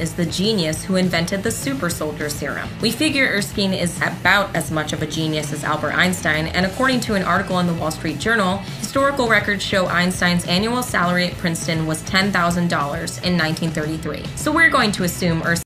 is the genius who invented the super soldier serum. We figure Erskine is about as much of a genius as Albert Einstein, and according to an article in the Wall Street Journal, historical records show Einstein's annual salary at Princeton was $10,000 in 1933. So we're going to assume Erskine